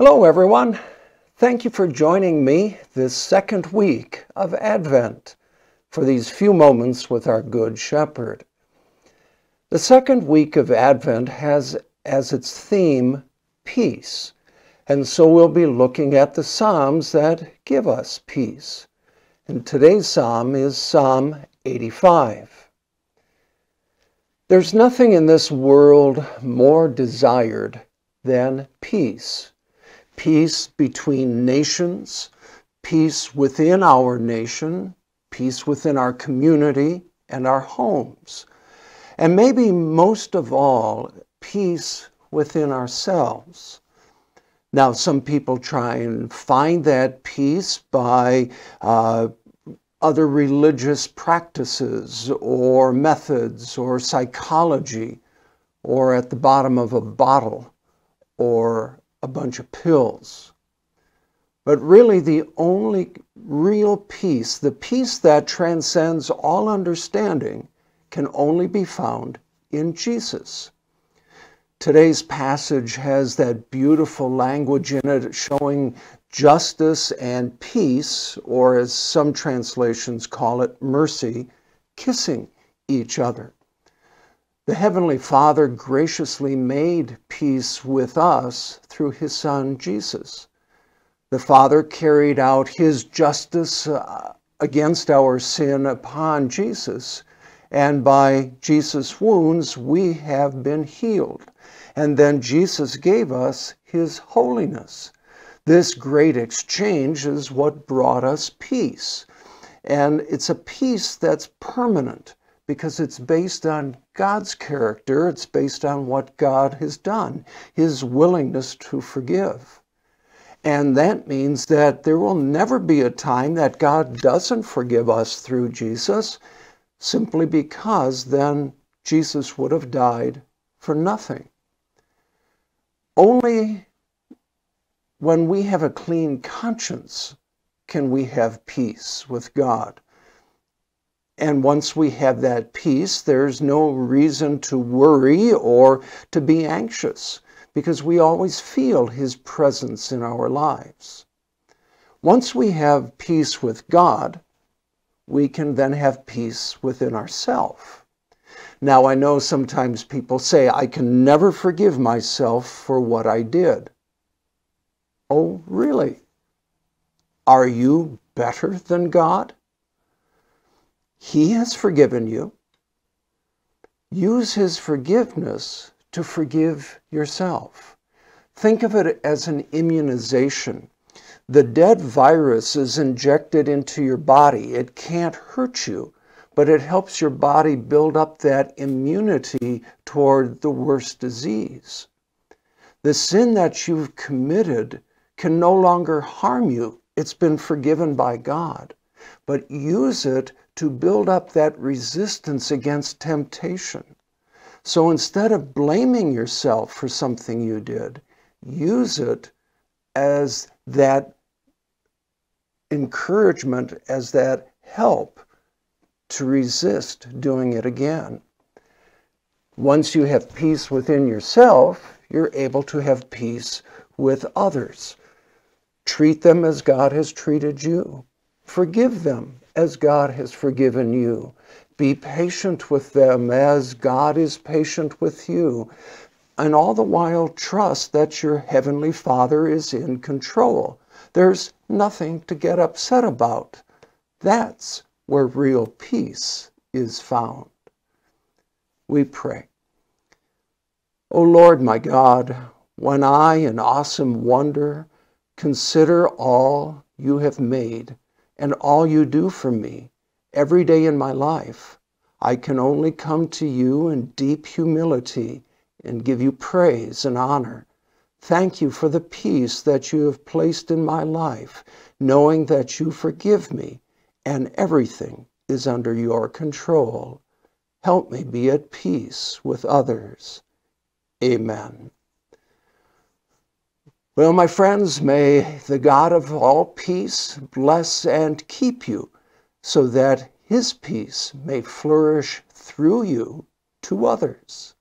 Hello, everyone. Thank you for joining me this second week of Advent for these few moments with our Good Shepherd. The second week of Advent has as its theme peace, and so we'll be looking at the Psalms that give us peace. And today's Psalm is Psalm 85. There's nothing in this world more desired than peace peace between nations, peace within our nation, peace within our community and our homes, and maybe most of all, peace within ourselves. Now, some people try and find that peace by uh, other religious practices or methods or psychology or at the bottom of a bottle or a bunch of pills. But really, the only real peace, the peace that transcends all understanding, can only be found in Jesus. Today's passage has that beautiful language in it showing justice and peace, or as some translations call it, mercy, kissing each other. The Heavenly Father graciously made peace with us through His Son Jesus. The Father carried out His justice uh, against our sin upon Jesus, and by Jesus' wounds we have been healed. And then Jesus gave us His holiness. This great exchange is what brought us peace. And it's a peace that's permanent because it's based on God's character, it's based on what God has done, His willingness to forgive. And that means that there will never be a time that God doesn't forgive us through Jesus, simply because then Jesus would have died for nothing. Only when we have a clean conscience can we have peace with God. And once we have that peace, there's no reason to worry or to be anxious because we always feel His presence in our lives. Once we have peace with God, we can then have peace within ourselves. Now, I know sometimes people say, I can never forgive myself for what I did. Oh, really? Are you better than God? He has forgiven you. Use His forgiveness to forgive yourself. Think of it as an immunization. The dead virus is injected into your body. It can't hurt you, but it helps your body build up that immunity toward the worst disease. The sin that you've committed can no longer harm you. It's been forgiven by God. But use it to build up that resistance against temptation. So instead of blaming yourself for something you did, use it as that encouragement, as that help to resist doing it again. Once you have peace within yourself, you're able to have peace with others. Treat them as God has treated you. Forgive them as God has forgiven you. Be patient with them as God is patient with you. And all the while, trust that your Heavenly Father is in control. There's nothing to get upset about. That's where real peace is found. We pray. O Lord my God, when I in awesome wonder consider all you have made, and all you do for me every day in my life, I can only come to you in deep humility and give you praise and honor. Thank you for the peace that you have placed in my life, knowing that you forgive me and everything is under your control. Help me be at peace with others. Amen. Well, my friends, may the God of all peace bless and keep you so that his peace may flourish through you to others.